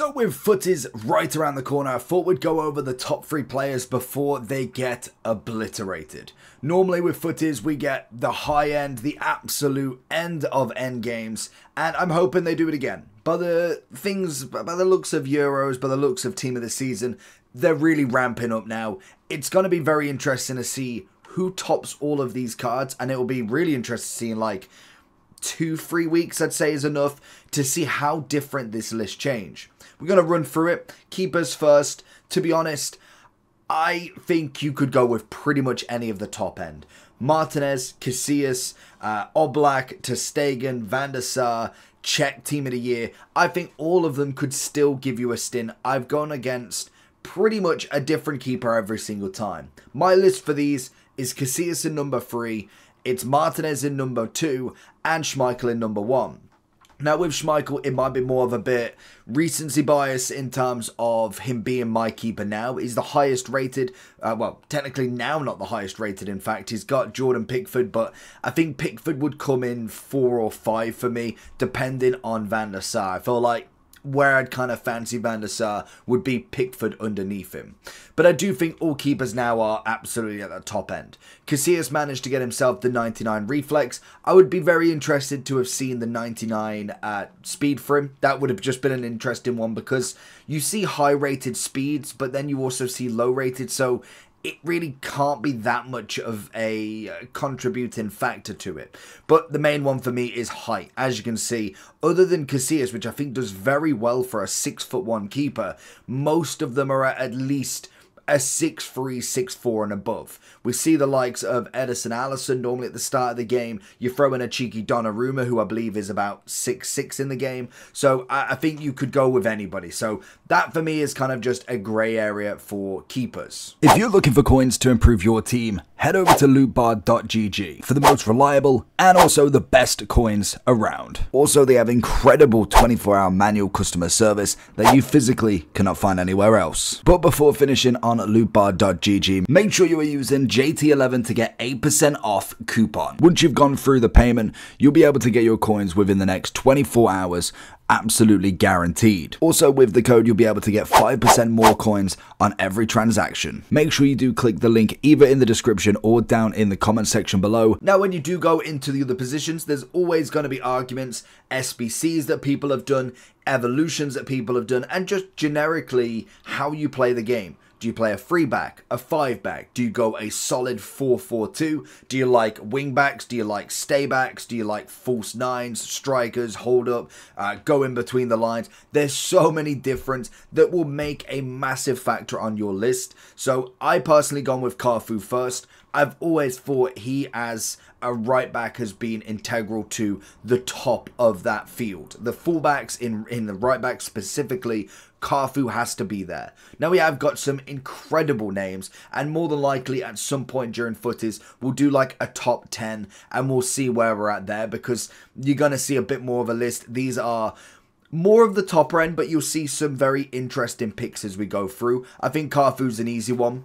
So with FUTTIES right around the corner, I thought we'd go over the top three players before they get obliterated. Normally with FUTTIES, we get the high end, the absolute end of end games, and I'm hoping they do it again. By the things, by the looks of Euros, by the looks of Team of the Season, they're really ramping up now. It's going to be very interesting to see who tops all of these cards, and it will be really interesting seeing like two, three weeks, I'd say, is enough to see how different this list change. We're going to run through it. Keepers first. To be honest, I think you could go with pretty much any of the top end. Martinez, Casillas, uh, Oblak, ter Stegen, Van der Sar, Cech Team of the Year. I think all of them could still give you a stint. I've gone against pretty much a different keeper every single time. My list for these is Casillas in number three, it's Martinez in number two and Schmeichel in number one. Now, with Schmeichel, it might be more of a bit recency bias in terms of him being my keeper now. He's the highest rated, uh, well, technically now not the highest rated, in fact. He's got Jordan Pickford, but I think Pickford would come in four or five for me, depending on Van der Sar. I feel like where I'd kind of fancy Van der Sar would be Pickford underneath him. But I do think all keepers now are absolutely at the top end. Casillas managed to get himself the 99 reflex. I would be very interested to have seen the 99 uh, speed for him. That would have just been an interesting one because you see high rated speeds, but then you also see low rated. So it really can't be that much of a uh, contributing factor to it. But the main one for me is height. As you can see, other than Casillas, which I think does very well for a six foot one keeper, most of them are at least a 6'3, 6'4 and above. We see the likes of Ederson Alisson normally at the start of the game. You throw in a cheeky Donnarumma, who I believe is about 6'6 in the game. So I, I think you could go with anybody. So that for me is kind of just a grey area for keepers. If you're looking for coins to improve your team, head over to lootbar.gg for the most reliable and also the best coins around. Also, they have incredible 24 hour manual customer service that you physically cannot find anywhere else. But before finishing on lootbar.gg, make sure you are using JT11 to get 8% off coupon. Once you've gone through the payment, you'll be able to get your coins within the next 24 hours absolutely guaranteed. Also with the code you'll be able to get 5% more coins on every transaction. Make sure you do click the link either in the description or down in the comment section below. Now when you do go into the other positions there's always going to be arguments, SBCs that people have done, evolutions that people have done and just generically how you play the game. Do you play a three back, a five back? Do you go a solid 4 4 2? Do you like wing backs? Do you like stay backs? Do you like false nines, strikers, hold up, uh, go in between the lines? There's so many different that will make a massive factor on your list. So I personally gone with Cafu first. I've always thought he as a right back has been integral to the top of that field. The fullbacks in in the right back specifically, Cafu has to be there. Now we have got some incredible names, and more than likely at some point during FUTTIES, we'll do like a top 10 and we'll see where we're at there because you're to see a bit more of a list. These are more of the top end, but you'll see some very interesting picks as we go through. I think Cafu's an easy one.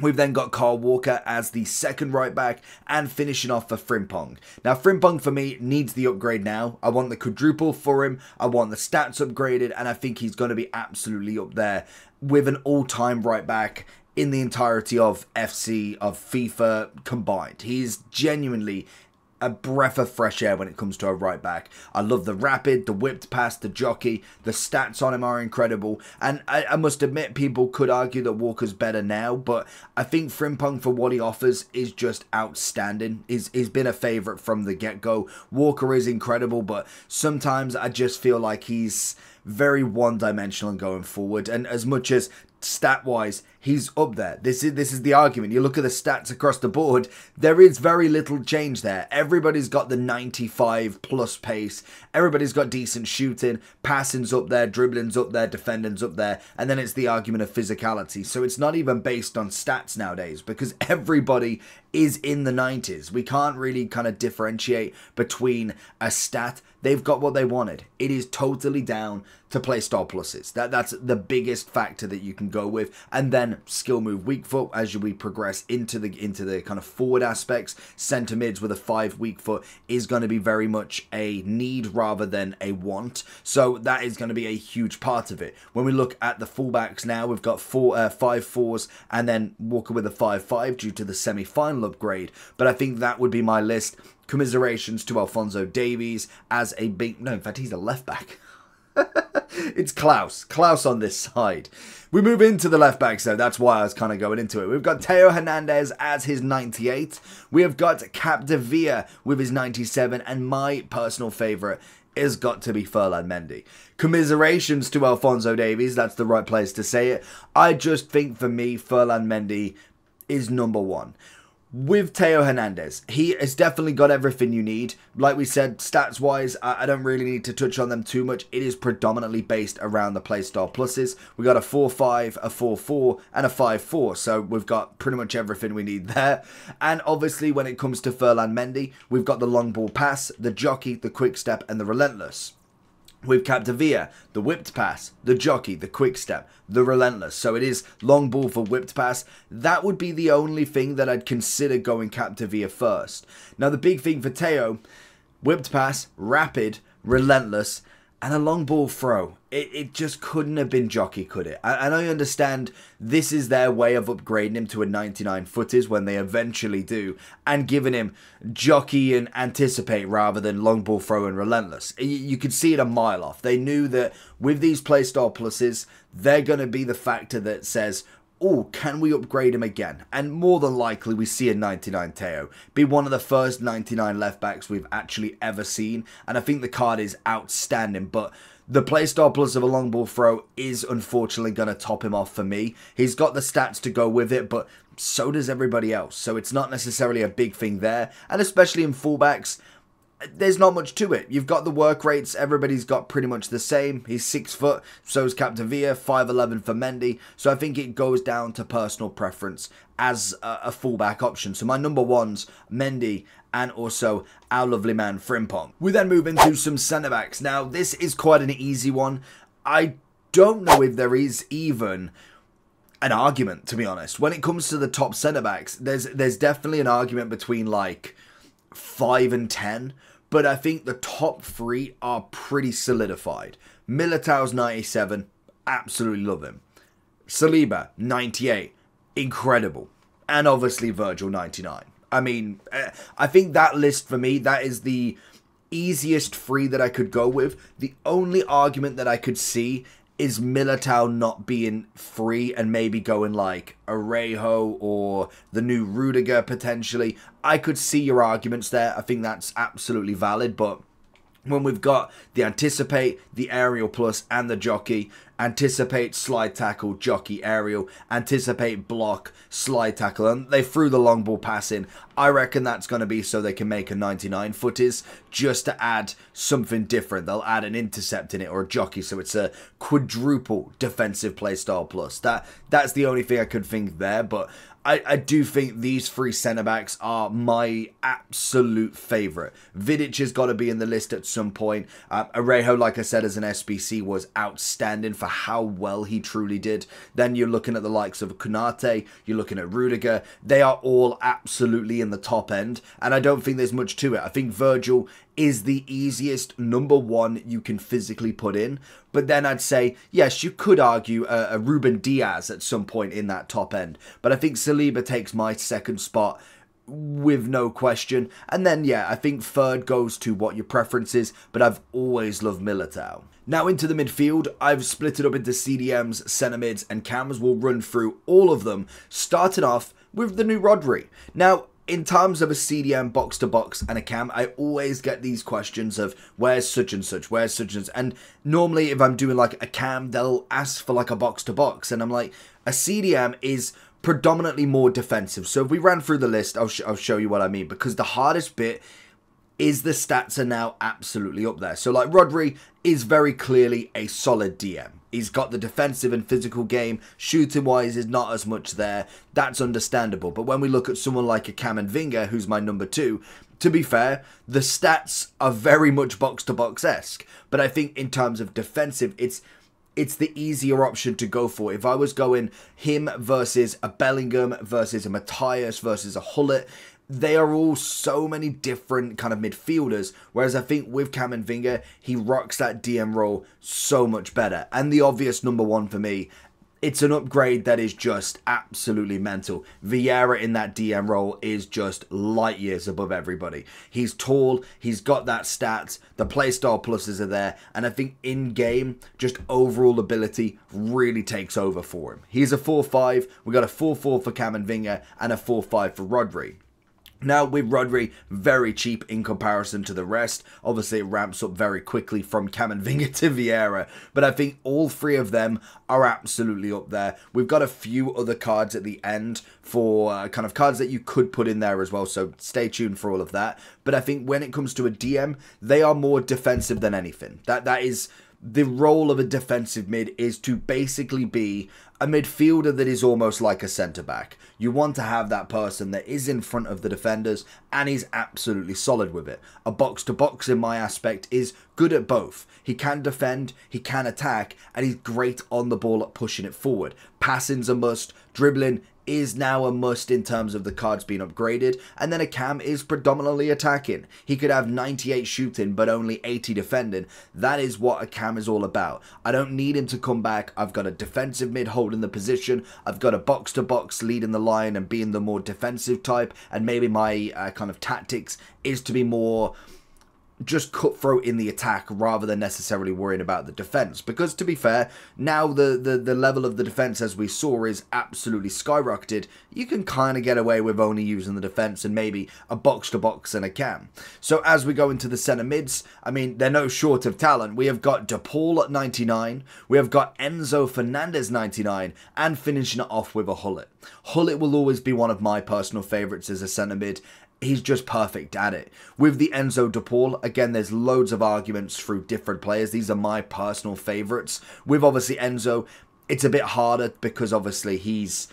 We've then got Kyle Walker as the second right back and finishing off for Frimpong. Now, Frimpong for me needs the upgrade now. I want the quadruple for him. I want the stats upgraded, and I think he's going to be absolutely up there with an all time right back in the entirety of FC, of FIFA combined. He's genuinely a breath of fresh air when it comes to a right back. I love the rapid, the whipped pass, the jockey. The stats on him are incredible. And I, I must admit, people could argue that Walker's better now, but I think Frimpong for what he offers is just outstanding. He's, he's been a favourite from the get go. Walker is incredible, but sometimes I just feel like he's very one dimensional and going forward. And as much as stat wise, he's up there. This is this is the argument. You look at the stats across the board, there is very little change there. Everybody's got the 95 plus pace. Everybody's got decent shooting, passing's up there, dribbling's up there, defending's up there, and then it's the argument of physicality. So it's not even based on stats nowadays because everybody is in the 90s. We can't really kind of differentiate between a stat. They've got what they wanted. It is totally down to play star pluses. That that's the biggest factor that you can go with, and then skill move weak foot as we progress into the into the kind of forward aspects. Center mids with a five weak foot is going to be very much a need rather than a want. So that is going to be a huge part of it. When we look at the fullbacks now, we've got four uh, five fours and then Walker with a five five due to the semi final upgrade. But I think that would be my list. Commiserations to Alphonso Davies as a big no, in fact he's a left back. it's Klaus. Klaus on this side. We move into the left backs though. That's why I was kind of going into it. We've got Theo Hernandez as his 98. We have got Cap de Capdevia with his 97. And my personal favourite is got to be Ferland Mendy. Commiserations to Alphonso Davies. That's the right place to say it. I just think for me, Ferland Mendy is number one with Theo Hernandez, he has definitely got everything you need. Like we said, stats wise, I, don't really need to touch on them too much. It is predominantly based around the playstyle pluses. We got a 4 5, a 4 4, and a 5 4. So we've got pretty much everything we need there. And obviously, when it comes to Ferland Mendy, we've got the long ball pass, the jockey, the quick step, and the relentless with Capdevia, the whipped pass, the jockey, the quick step, the relentless. So it is long ball for whipped pass. That would be the only thing that I'd consider going Capdevia first. Now the big thing for Theo, whipped pass, rapid, relentless, and a long ball throw. It, it just couldn't have been Jockey, could it? And I understand this is their way of upgrading him to a 99 footers when they eventually do, and giving him Jockey and Anticipate rather than long ball throw and Relentless. You, you could see it a mile off. They knew that with these playstyle pluses, they're going to be the factor that says, oh, can we upgrade him again? And more than likely, we see a 99 Theo be one of the first 99 left backs we've actually ever seen. And I think the card is outstanding, but the playstyle plus of a long ball throw is unfortunately going to top him off for me. He's got the stats to go with it, but so does everybody else. So it's not necessarily a big thing there. And especially in fullbacks, there's not much to it. You've got the work rates. Everybody's got pretty much the same. He's six foot. So is Capdevia. Five eleven for Mendy. So I think it goes down to personal preference as a, a fullback option. So my number ones Mendy and also our lovely man Frimpong. We then move into some centre backs. Now this is quite an easy one. I don't know if there is even an argument to be honest. When it comes to the top centre backs, there's there's definitely an argument between like 5 and 10, but I think the top three are pretty solidified. Militao's 97, absolutely love him. Saliba, 98, incredible. And obviously Virgil, 99. I mean, eh, I think that list for me, that is the easiest three that I could go with. The only argument that I could see is Militao not being free and maybe going like Araujo or the new Rudiger potentially. I could see your arguments there. I think that's absolutely valid, but when we've got the anticipate, the aerial plus, and the jockey, anticipate, slide tackle, jockey, aerial, anticipate, block, slide tackle, and they threw the long ball pass in. I reckon that's going to be so they can make a 99 FUTTIES just to add something different. They'll add an intercept in it or a jockey, so it's a quadruple defensive playstyle plus. That That's the only thing I could think there, but I, I do think these three centre backs are my absolute favourite. Vidic has got to be in the list at some point. Uh, Araujo, like I said, as an SBC, was outstanding for how well he truly did. Then you're looking at the likes of Konate, you're looking at Rudiger. They are all absolutely in the top end, and I don't think there's much to it. I think Virgil is the easiest number one you can physically put in. But then I'd say, yes, you could argue a, a Ruben Dias at some point in that top end. But I think Saliba takes my second spot with no question. And then, yeah, I think third goes to what your preference is, but I've always loved Militao. Now into the midfield, I've split it up into CDMs, centre mids, and cams. We'll run through all of them, starting off with the new Rodri. Now, in terms of a CDM box to box and a cam, I always get these questions of where's such and such, where's such and such. And normally, if I'm doing like a cam, they'll ask for like a box to box. And I'm like, a CDM is predominantly more defensive. So if we ran through the list, I'll, sh I'll show you what I mean. Because the hardest bit is the stats are now absolutely up there. So like Rodri is very clearly a solid DM. He's got the defensive and physical game. Shooting wise is not as much there. That's understandable. But when we look at someone like a Camavinga, who's my number two, to be fair, the stats are very much box to box esque. But I think in terms of defensive, it's it's the easier option to go for. If I was going him versus a Bellingham versus a Matthäus versus a Gullit, they are all so many different kind of midfielders. Whereas I think with Camavinga, he rocks that DM role so much better. And the obvious number one for me it's an upgrade that is just absolutely mental. Vieira in that DM role is just light years above everybody. He's tall, he's got that stats, the playstyle pluses are there, and I think in game, just overall ability really takes over for him. He's a 4-5, we got a 4-4 for Camavinga and a 4-5 for Rodri. Now, with Rodri, very cheap in comparison to the rest. Obviously, it ramps up very quickly from Camavinga to Vieira. But I think all three of them are absolutely up there. We've got a few other cards at the end for uh, kind of cards that you could put in there as well. So stay tuned for all of that. But I think when it comes to a DM, they are more defensive than anything. That That is the role of a defensive mid is to basically be a midfielder that is almost like a centre back. You want to have that person that is in front of the defenders and is absolutely solid with it. A box to box, in my aspect, is good at both. He can defend, he can attack, and he's great on the ball at pushing it forward. Passing's a must, dribbling is now a must in terms of the cards being upgraded, and then a cam is predominantly attacking. He could have 98 shooting but only 80 defending. That is what a cam is all about. I don't need him to come back. I've got a defensive mid holding the position. I've got a box to box leading the line and being the more defensive type, and maybe my uh, kind of tactics is to be more just cutthroat in the attack rather than necessarily worrying about the defense. Because to be fair, now the, the, the level of the defense as we saw is absolutely skyrocketed. You can kind of get away with only using the defense and maybe a box to box and a cam. So as we go into the center mids, I mean, they're no short of talent. We have got De Paul at 99, we have got Enzo Fernandez 99, and finishing it off with a Gullit. Gullit will always be one of my personal favourites as a centre mid, he's just perfect at it. With the Enzo De Paul, again, there's loads of arguments through different players. These are my personal favourites. With obviously Enzo, it's a bit harder because obviously he's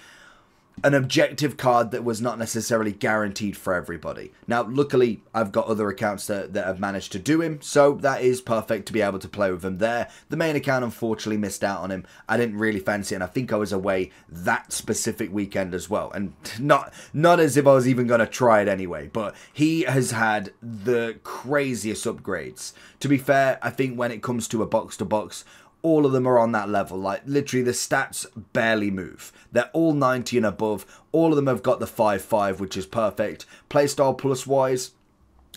an objective card that was not necessarily guaranteed for everybody. Now, luckily, I've got other accounts that, that have managed to do him, so that is perfect to be able to play with him there. The main account unfortunately missed out on him. I didn't really fancy it, and I think I was away that specific weekend as well. And not not as if I was even going to try it anyway, but he has had the craziest upgrades. To be fair, I think when it comes to a box-to-box, -box, all of them are on that level. Like literally, the stats barely move. They're all 90 and above. All of them have got the 5-5, which is perfect. Playstyle plus wise,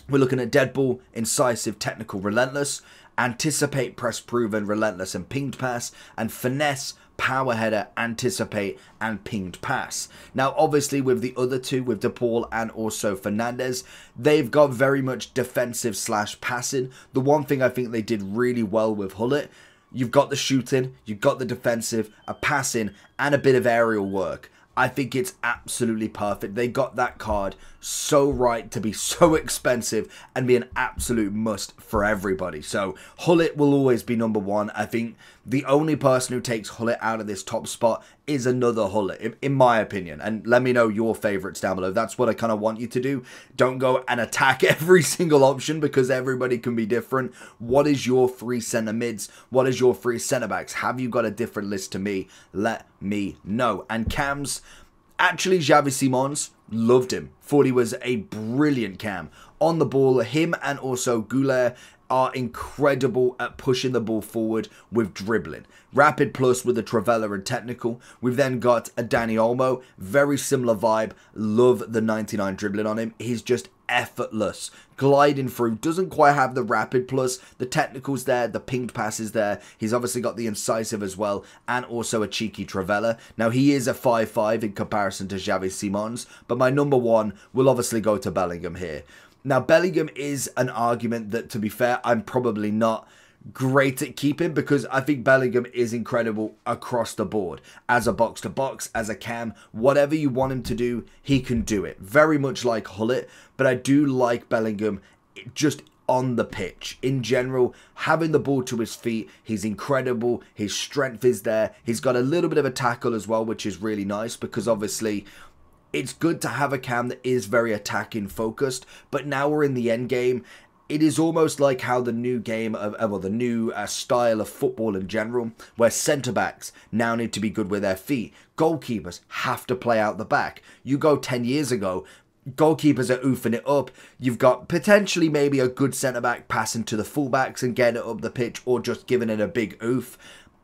we're looking at Deadball, Incisive, Technical, Relentless, Anticipate, Press Proven, Relentless, and Pinged Pass, and Finesse, Power Header, Anticipate, and Pinged Pass. Now, obviously, with the other two, with DePaul and also Fernandez, they've got very much defensive slash passing. The one thing I think they did really well with Gullit You've got the shooting, you've got the defensive, a passing, and a bit of aerial work. I think it's absolutely perfect. They got that card so right to be so expensive and be an absolute must for everybody. So Gullit will always be number one. I think the only person who takes Gullit out of this top spot is another Gullit, in, in my opinion. And let me know your favourites down below. That's what I kind of want you to do. Don't go and attack every single option because everybody can be different. What is your three centre mids? What is your three centre backs? Have you got a different list to me? Let me know. And Cams, actually Xavi Simons, loved him. Thought he was a brilliant cam. On the ball, him and also Gullit are incredible at pushing the ball forward with dribbling. Rapid plus with a Trivela and technical. We've then got a Dani Olmo, very similar vibe. Love the 99 dribbling on him. He's just effortless. Gliding through, doesn't quite have the rapid plus. The technical's there, the pinged passes there. He's obviously got the incisive as well, and also a cheeky Trivela. Now, he is a 5-5 in comparison to Xavi Simons, but my number one will obviously go to Bellingham here. Now, Bellingham is an argument that, to be fair, I'm probably not great at keeping because I think Bellingham is incredible across the board. As a box to box, as a cam, whatever you want him to do, he can do it. Very much like Gullit, but I do like Bellingham just on the pitch. In general, having the ball to his feet, he's incredible. His strength is there. He's got a little bit of a tackle as well, which is really nice because obviously It's good to have a cam that is very attacking focused, but now we're in the end game it is almost like how the new game of, well, the new uh, style of football in general, where centre backs now need to be good with their feet. Goalkeepers have to play out the back. You go 10 years ago, goalkeepers are oofing it up. You've got potentially maybe a good centre back passing to the fullbacks and getting it up the pitch, or just giving it a big oof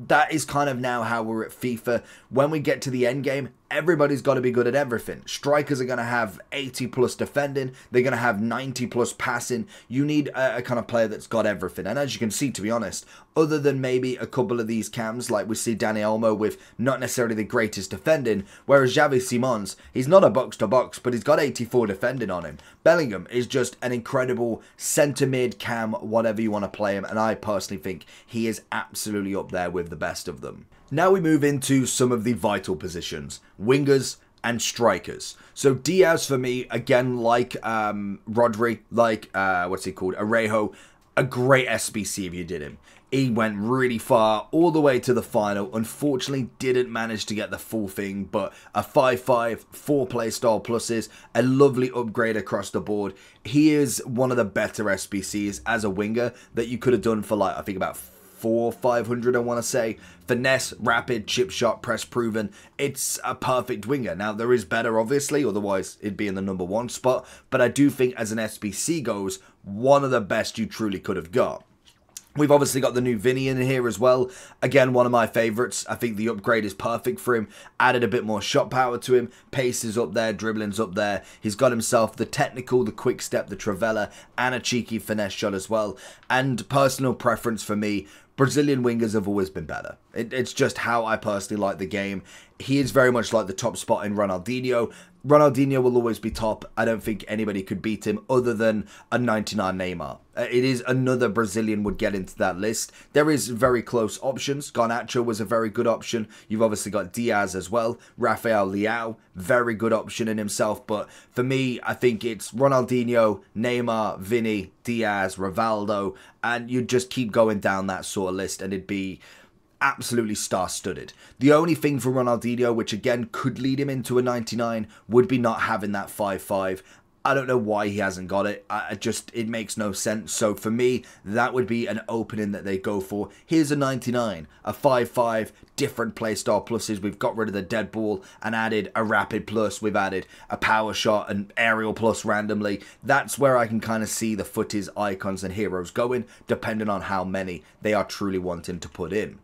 that is kind of now how we're at FIFA. When we get to the end game, everybody's got to be good at everything. Strikers are going to have 80 plus defending, they're going to have 90 plus passing. You need a, a, kind of player that's got everything. And as you can see, to be honest, other than maybe a couple of these cams, like we see Dani Olmo with not necessarily the greatest defending, whereas Xavi Simons, he's not a box to box, but he's got 84 defending on him. Bellingham is just an incredible centre mid cam, whatever you want to play him, and I personally think he is absolutely up there with the best of them. Now we move into some of the vital positions wingers and strikers. So Diaz for me, again, like um, Rodri, like uh, what's he called, Araujo, a great SBC if you did him. He went really far, all the way to the final. Unfortunately, didn't manage to get the full thing, but a 5-5, 4 play style pluses, a lovely upgrade across the board. He is one of the better SBCs as a winger that you could have done for like, I think about four, 500, I want to say. Finesse, rapid, chip shot, press proven. It's a perfect winger. Now, there is better, obviously, otherwise it'd be in the number one spot. But I do think as an SBC goes, one of the best you truly could have got. We've obviously got the new Vinny in here as well. Again, one of my favourites. I think the upgrade is perfect for him. Added a bit more shot power to him. Pace is up there, dribbling's up there. He's got himself the technical, the quick step, the Trivela, and a cheeky finesse shot as well. And personal preference for me, Brazilian wingers have always been better. It, it's just how I personally like the game. He is very much like the top spot in Ronaldinho. Ronaldinho will always be top. I don't think anybody could beat him other than a 99 Neymar. Uh, it is another Brazilian would get into that list. There is very close options. Garnacho was a very good option. You've obviously got Diaz as well. Rafael Leao, very good option in himself. But for me, I think it's Ronaldinho, Neymar, Vinny, Diaz, Rivaldo, and you just keep going down that sort of list and it'd be absolutely star-studded. The only thing for Ronaldinho, which again could lead him into a 99, would be not having that 5-5. I don't know why he hasn't got it. I just it makes no sense. So for me, that would be an opening that they go for. Here's a 99, a 5-5, different playstyle pluses. We've got rid of the dead ball and added a rapid plus. We've added a power shot and aerial plus randomly. That's where I can kind of see the FUTTIES, icons, and heroes going, depending on how many they are truly wanting to put in.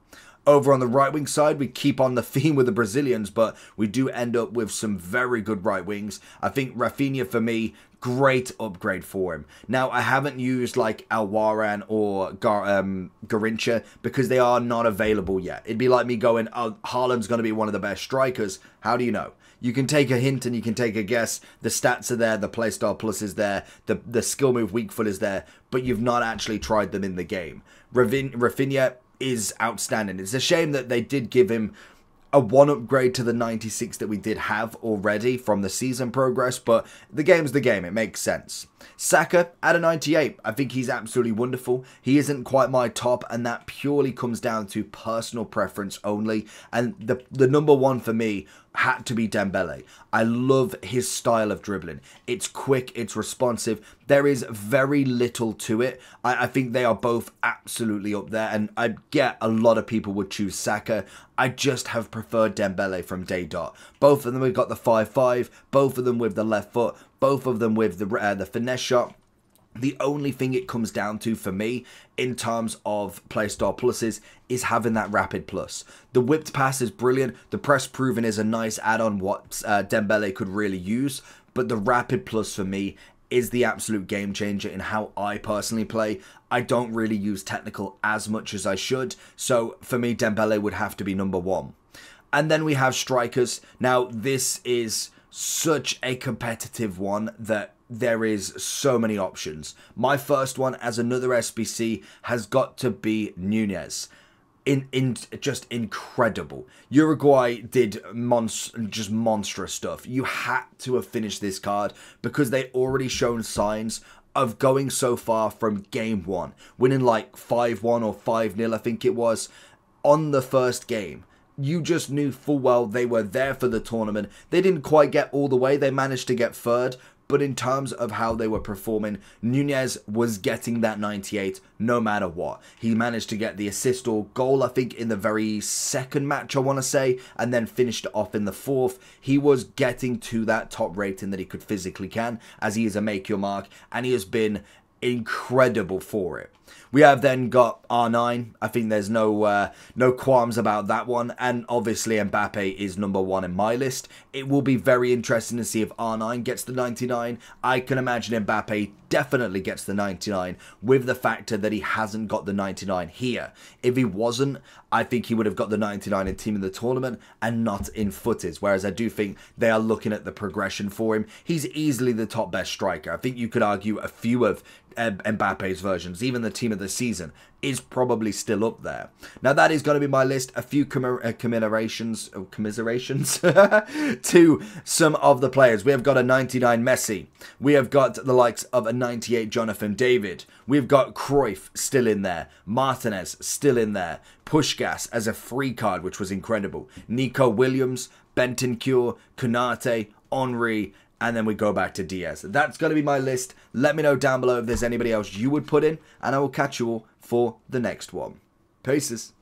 Over on the right wing side, we keep on the theme with the Brazilians, but we do end up with some very good right wings. I think Rafinha, for me, great upgrade for him. Now, I haven't used like Alwaran or Gar um, Garrincha because they are not available yet. It'd be like me going, oh, Haaland's going to be one of the best strikers. How do you know? You can take a hint and you can take a guess. The stats are there, the playstyle plus is there, the, the skill move weak foot is there, but you've not actually tried them in the game. Rafinha, is outstanding. It's a shame that they did give him a one upgrade to the 96 that we did have already from the season progress, but the game's the game. It makes sense. Saka at a 98. I think he's absolutely wonderful. He isn't quite my top, and that purely comes down to personal preference only. And the the number one for me had to be Dembele. I love his style of dribbling. It's quick, it's responsive. There is very little to it. I, I, think they are both absolutely up there, and I get a lot of people would choose Saka. I just have preferred Dembele from day dot. Both of them have got the 5-5, both of them with the left foot, both of them with the, uh, the finesse shot. The only thing it comes down to for me in terms of playstyle pluses is having that rapid plus. The whipped pass is brilliant. The press proven is a nice add-on what uh, Dembele could really use. But the rapid plus for me is the absolute game changer in how I personally play. I don't really use technical as much as I should. So for me, Dembele would have to be number one. And then we have strikers. Now, this is such a competitive one that there is so many options. My first one as another SBC has got to be Nunez. In, in just incredible. Uruguay did monst- just monstrous stuff. You had to have finished this card because they already shown signs of going so far from game one, winning like 5 1 or 5 0, I think it was, on the first game you just knew full well they were there for the tournament. They didn't quite get all the way, they managed to get third, but in terms of how they were performing, Nunez was getting that 98 no matter what. He managed to get the assist or goal, I think, in the very second match, I want to say, and then finished off in the fourth. He was getting to that top rating that he could physically can, as he is a make your mark, and he has been incredible for it. We have then got R9. I think there's no uh, no qualms about that one. And obviously Mbappe is number one in my list. It will be very interesting to see if R9 gets the 99. I can imagine Mbappe definitely gets the 99 with the factor that he hasn't got the 99 here. If he wasn't, I think he would have got the 99 in team in the tournament and not in FUTTIES. Whereas I do think they are looking at the progression for him. He's easily the top best striker. I think you could argue a few of Mbappe's versions, even the team of the season, is probably still up there. Now that is going to be my list. A few uh, commiserations, oh, commiserations to some of the players. We have got a 99 Messi. We have got the likes of a 98 Jonathan David. We've got Cruyff still in there. Martinez still in there. Puskas as a free card, which was incredible. Nico Williams, Bentancur, Konate, Henry, and then we go back to Diaz. That's going to be my list. Let me know down below if there's anybody else you would put in, and I will catch you all for the next one. Peace.